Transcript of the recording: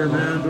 Amen.